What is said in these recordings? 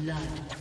Blood.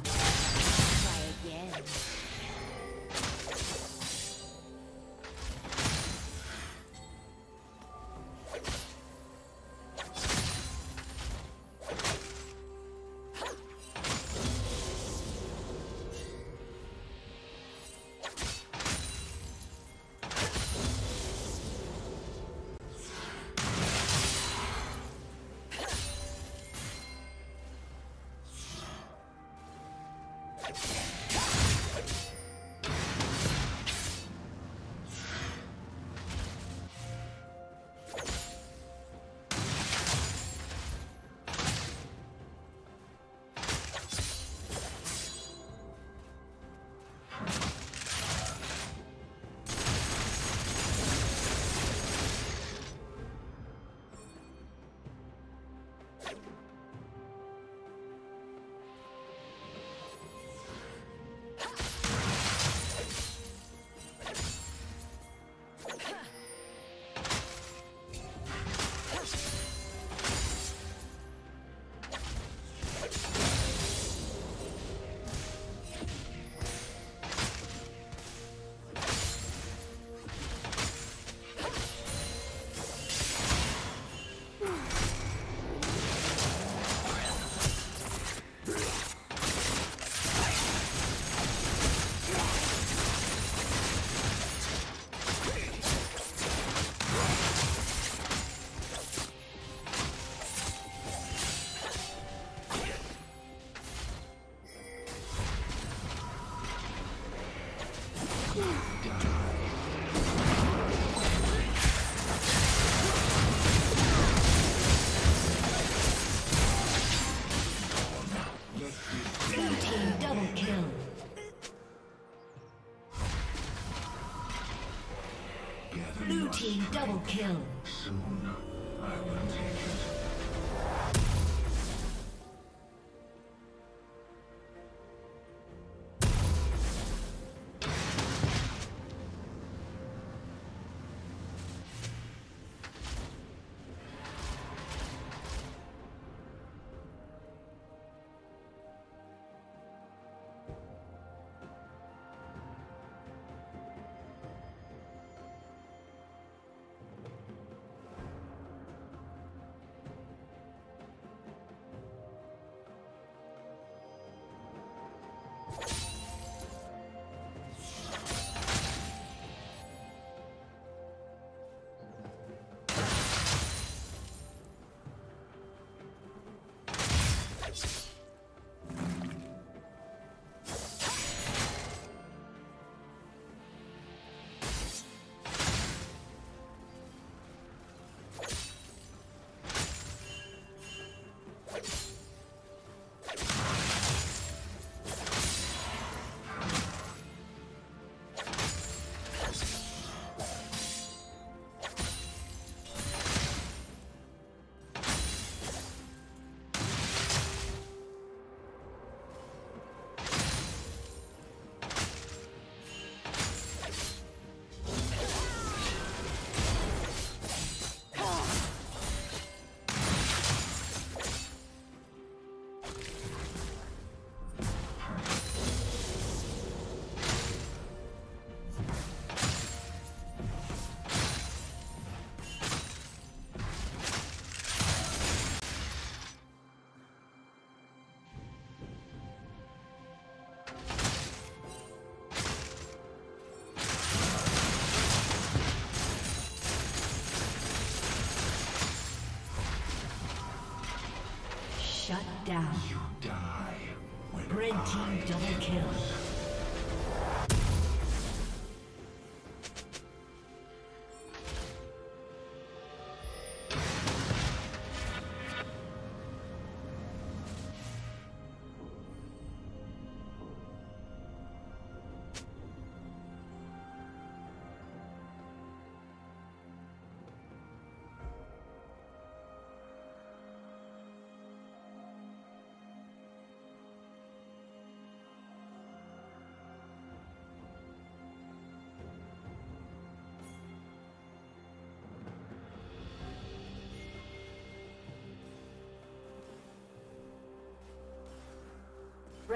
Blue team double kill. Soon, I will take it. Down. You die. Red team double kill.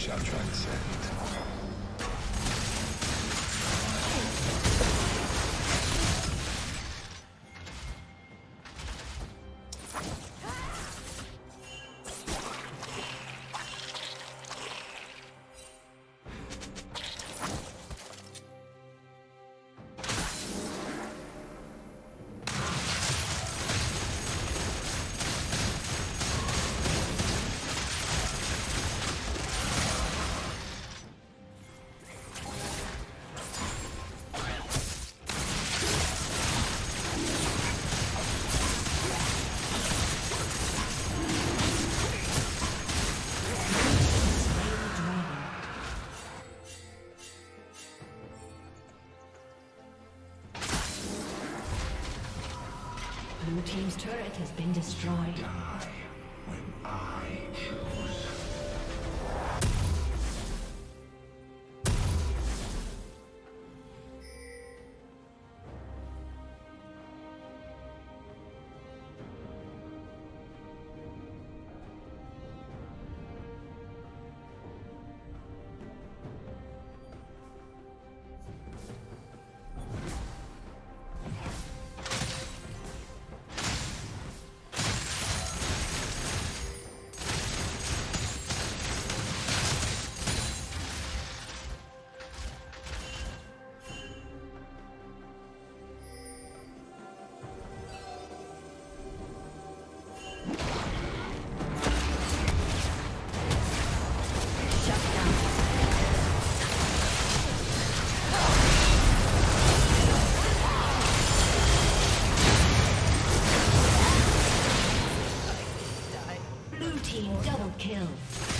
Shall transcend. Been destroyed. Team double kill.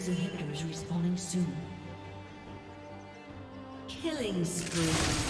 Team's inhibitor is respawning soon. Killing spree.